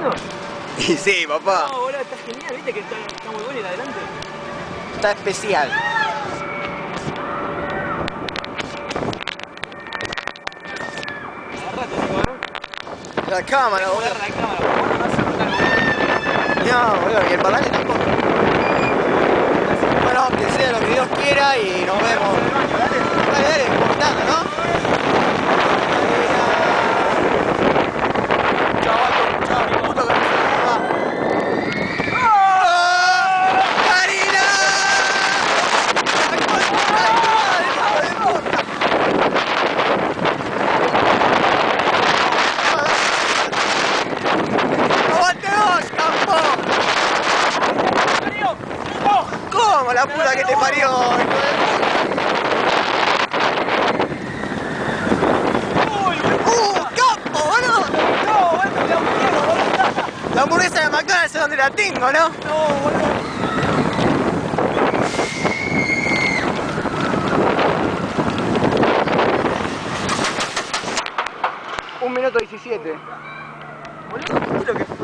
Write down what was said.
grabando? Y sí, papá. No, boludo, está genial, viste que está, está muy bueno el adelante. Está especial. Agarrate, chico, ¿no? La cámara, boludo. Agarra la cámara. No, boludo, y el parlante tampoco. Bueno, que sea lo que Dios quiera y nos vemos. ¿Cómo la puta que te parió, hijo de puta? ¡Uh, campo, boludo! No, bueno, la mierda, boludo. La hamburguesa de McDonald's es donde la tengo, ¿no? No, boludo. Un minuto 17. Boludo, ¿qué es lo que fue